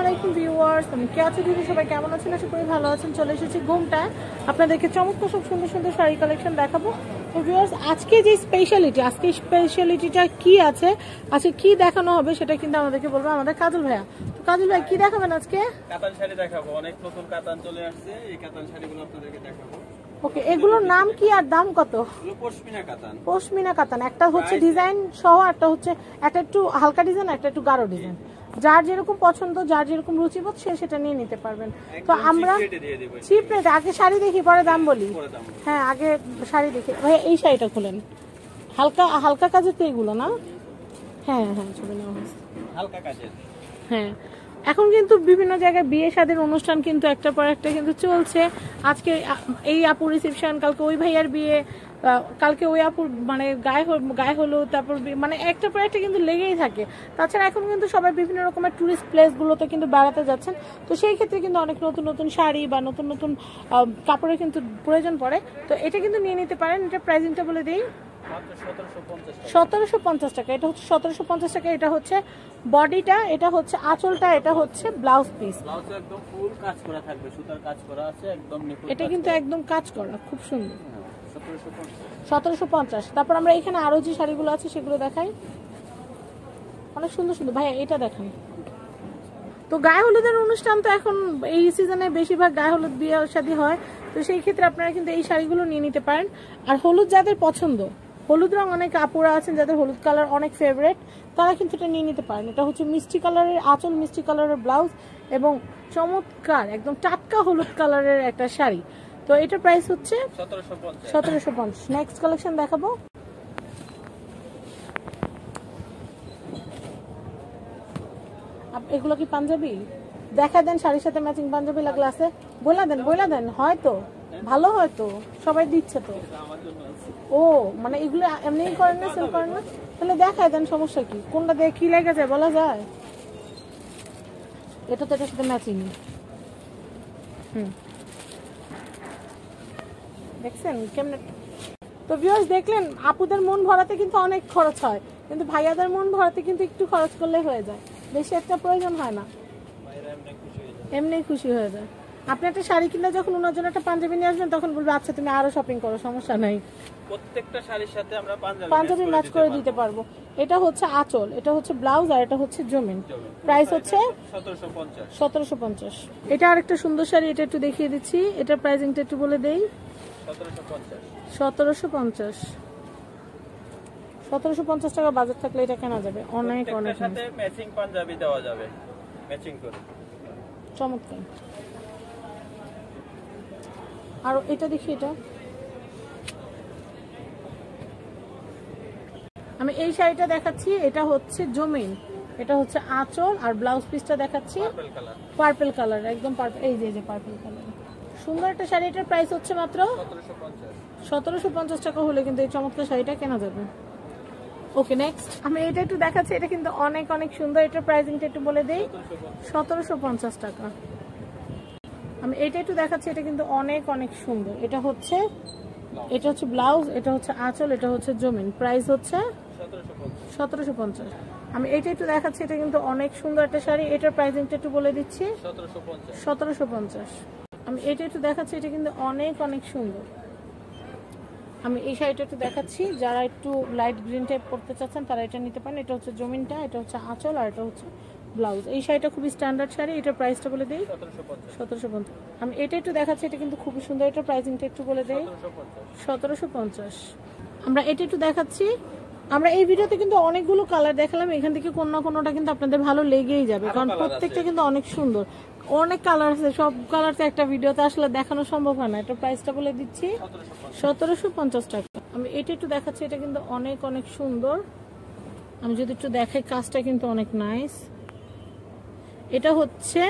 আলাইকুম ভিউয়ার্স, আমি সবাই কেমন আছেন? আশা করি ভালো আছেন। চলে এসেছি ঘুমটা আপনাদেরকে চমৎকার সব সুন্দর সুন্দর শাড়ি কালেকশন দেখাবো। ভিউয়ার্স, আজকে যে স্পেশালিটি আজকে স্পেশালিটিটা কি আছে, আজকে কি দেখানো হবে সেটা কিন্তু আমাদেরকে বলব আমাদের কাজল ভাইয়া। তো কাজল ভাই কি দেখাবেন আজকে? কাতান শাড়ি দেখাবো। অনেক নতুন কাতান চলে আসছে। এই কাতান শাড়িগুলো আপনাদেরকে দেখাবো। ওকে এগুলোর নাম কি আর দাম কত? পশমিনা কাতান। পশমিনা কাতান। একটা হচ্ছে ডিজাইন সহ একটা হচ্ছে একটা একটু হালকা ডিজাইন একটা একটু গাঢ় ডিজাইন। যার যেরকম পছন্দ যার যেরকম রুচিবোধ সে সেটা নিয়ে নিতে পারবেন। তো আমরা চিপ রেট আগে শাড়ি দেখি পরে দাম বলি। হ্যাঁ আগে শাড়ি দেখি। ভাই এই শাড়িটা খুলেন। হালকা হালকা কাজের তো এগুলো না? হ্যাঁ হ্যাঁ ছবি নেওয়া হ্যাঁ এখন কিন্তু বিভিন্ন জায়গায় বিয়ে শাদের অনুষ্ঠান কিন্তু একটা পর একটা কিন্তু চলছে। আজকে এই আপুর রিসেপশন কালকে ওই ভাইয়ার বিয়ে কালকে ওই আপুর মানে গায়ে গায়ে হলো তারপর মানে একটা পর একটা কিন্তু লেগেই থাকে। তাছাড়া এখন কিন্তু সবাই বিভিন্ন রকমের টুরিস্ট প্লেসগুলোতে কিন্তু বেড়াতে যাচ্ছেন। তো সেই ক্ষেত্রে কিন্তু অনেক নতুন নতুন শাড়ি বা নতুন নতুন কাপড়ের কিন্তু প্রয়োজন পড়ে। তো এটা কিন্তু নিয়ে নিতে পারেন, এটা প্রাইসিংটা বলে দিই। সতেরোশো পঞ্চাশ টাকা। এটা হচ্ছে সতেরোশো পঞ্চাশ টাকা। এটা হচ্ছে বডিটা এটা হচ্ছে আঁচলটা এটা হচ্ছে ব্লাউজ পিস। একদম ফুল কাজ করা থাকবে সুতার কাজ করা আছে একদম এটা কিন্তু একদম কাজ করা খুব সুন্দর। পঞ্চাশ। সতেরোশো পঞ্চাশ। তারপর আমরা এখানে আরও যে শাড়িগুলো আছে সেগুলো দেখাই। অনেক সুন্দর সুন্দর। ভাই এটা দেখান। তো গায়ে হলুদের অনুষ্ঠান তো এখন এই সিজনে বেশিরভাগ গায়ে হলুদ বিয়ে শাদী হয়। তো সেই ক্ষেত্রে আপনারা কিন্তু এই শাড়িগুলো নিয়ে নিতে পারেন। আর হলুদ যাদের পছন্দ হলুদ রং অনেক আপুরা আছেন যাদের হলুদ কালার অনেক ফেভারেট তারা কিন্তু এটা নিয়ে নিতে পারেন। এটা হচ্ছে মিষ্টি কালারের আঁচল মিষ্টি কালারের ব্লাউজ এবং চমৎকার একদম টাটকা হলুদ কালারের একটা শাড়ি। তো এটার প্রাইস হচ্ছে সতেরোশো পঞ্চাশ। নেক্সট কালেকশন দেখাবো। এগুলো কি পাঞ্জাবি? দেখা দেন শাড়ির সাথে ম্যাচিং পাঞ্জাবি লাগলে আছে। বলে দেন বলে দেন হয়তো। ভালো হয় তো সবাই দিচ্ছে তো। ও মানে এগুলো এমনি করেন না সেল করেন না? তাহলে দেখায় দেন সমস্যা কি? কোনটা দিয়ে কি লেগে যায় বলা যায়? এটা তো এটার সাথে ম্যাচিং হুম। দেখছেন কেমনে? তো ভিউয়ার্স দেখলেন আপুদের মন ভরাতে কিন্তু অনেক খরচ হয় কিন্তু ভাইয়াদের মন ভরাতে কিন্তু একটু খরচ করলে হয়ে যায়। বেশি একটা প্রয়োজন হয় না। হয়ে এমনি খুশি হয়ে যায়। আপনি একটা শাড়ি কিনলে যখন ওনার জন্য একটা পাঞ্জাবি নিয়ে আসবেন তখন বলবে আচ্ছা তুমি আরও শপিং করো সমস্যা নাই। প্রত্যেকটা শাড়ির সাথে আমরা পাঞ্জাবি পাঞ্জাবি ম্যাচ করে দিতে পারব। এটা হচ্ছে আঁচল এটা হচ্ছে ব্লাউজ আর এটা হচ্ছে জমিন। প্রাইস হচ্ছে সতেরোশো পঞ্চাশ। সতেরোশো পঞ্চাশ। এটা আরেকটা সুন্দর শাড়ি এটা একটু দেখিয়ে দিচ্ছি। এটার প্রাইসিংটা একটু বলে দেই। সতেরোশো পঞ্চাশ। সতেরোশো পঞ্চাশ। টাকা বাজার থাকলে এটা কেনা যাবে। অনেক অনেক সাথে ম্যাচিং পাঞ্জাবি দেওয়া যাবে। ম্যাচিং করে। চমৎকার। আর এটা দেখি এটা। আমি এই শাড়িটা দেখাচ্ছি এটা হচ্ছে জমিন। এটা হচ্ছে আঁচল আর ব্লাউজ পিসটা দেখাচ্ছি। পার্পল কালার একদম পার্পল এই যে যে পার্পল কালার সুন্দর একটা শাড়ি এটার প্রাইস হচ্ছে মাত্র সতেরোশো পঞ্চাশ। টাকা হলে কিন্তু এই চমৎকার শাড়িটা কেনা যাবে। ওকে নেক্সট আমি এটা একটু দেখাচ্ছি এটা কিন্তু অনেক অনেক সুন্দর। এটার প্রাইসিংটা একটু বলে দেই। সতেরোশো পঞ্চাশ টাকা। আমি এটা একটু দেখাচ্ছি এটা কিন্তু অনেক অনেক সুন্দর। এটা হচ্ছে এটা হচ্ছে ব্লাউজ এটা হচ্ছে আঁচল এটা হচ্ছে জমিন। প্রাইস হচ্ছে সতেরোশো পঞ্চাশ। আমি এটা একটু দেখাচ্ছি এটা কিন্তু অনেক সুন্দর একটা শাড়ি। এটার প্রাইসিংটা একটু বলে দিচ্ছি। সতেরোশো পঞ্চাশ। আমি এটা একটু দেখাচ্ছি এটা কিন্তু অনেক অনেক সুন্দর। আমি এই শাড়িটা একটু দেখাচ্ছি যারা একটু লাইট গ্রিন টাইপ পরতে চাচ্ছেন তারা এটা নিতে পারেন। এটা হচ্ছে জমিনটা এটা হচ্ছে আঁচল আর এটা হচ্ছে ব্লাউজ। এই শাড়িটা খুবই স্ট্যান্ডার্ড শাড়ি এটার প্রাইসটা বলে দিই। সতেরোশো পঞ্চাশ। আমি এটা একটু দেখাচ্ছি এটা কিন্তু খুবই সুন্দর এটার প্রাইসিংটা একটু বলে দিই। সতেরোশো পঞ্চাশ। আমরা এটা একটু দেখাচ্ছি। আমরা এই ভিডিওতে কিন্তু অনেকগুলো কালার দেখালাম এখান থেকে কোনো না কোনোটা কিন্তু আপনাদের ভালো লেগেই যাবে কারণ প্রত্যেকটা কিন্তু অনেক সুন্দর। অনেক কালার আছে সব কালার তো একটা ভিডিওতে আসলে দেখানো সম্ভব হয় না। এটা প্রাইসটা বলে দিচ্ছি। সতেরোশো পঞ্চাশ। সতেরোশো পঞ্চাশ টাকা। আমি এটা একটু দেখাচ্ছি এটা কিন্তু অনেক অনেক সুন্দর। আমি যদি একটু দেখাই কাজটা কিন্তু অনেক নাইস এটা হচ্ছে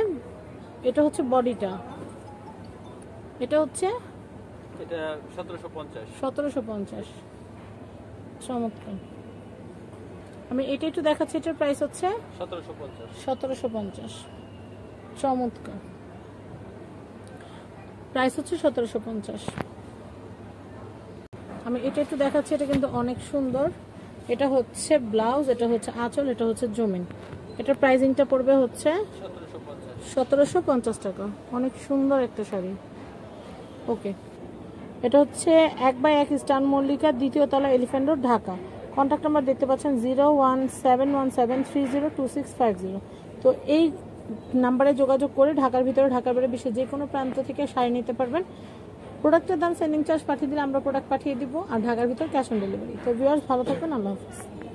এটা হচ্ছে বডিটা। এটা হচ্ছে এটা সতেরোশো পঞ্চাশ। সতেরোশো পঞ্চাশ। চমৎকার। আমি এটা একটু দেখাচ্ছি এটার প্রাইস হচ্ছে সতেরোশো পঞ্চাশ। সতেরোশো পঞ্চাশ। চমৎকার। প্রাইস হচ্ছে সতেরোশো পঞ্চাশ। আমি এটা একটু দেখাচ্ছি এটা কিন্তু অনেক সুন্দর। এটা হচ্ছে ব্লাউজ এটা হচ্ছে আঁচল এটা হচ্ছে জমিন। এটার প্রাইজিংটা পড়বে হচ্ছে সতেরোশো পঞ্চাশ। টাকা। অনেক সুন্দর একটা শাড়ি। ওকে। এটা হচ্ছে এক বাই এক স্টান মল্লিকা দ্বিতীয় তলা Elephant Road Dhaka. Contact number দেখতে পাচ্ছেন zero one seven one seven three zero two six five zero. তো এই নাম্বারে যোগাযোগ করে ঢাকার ভিতরে ঢাকার বাইরে বিশ্বের যে কোনো প্রান্ত থেকে শাড়ি নিতে পারবেন। প্রোডাক্টের দাম সেন্ডিং চার্জ পাঠিয়ে দিলে আমরা প্রোডাক্ট পাঠিয়ে দিব আর ঢাকার ভিতর ক্যাশ অন ডেলিভারি। তো ভিউয়ার্স ভালো থাকবেন আল্লাহ হাফিজ।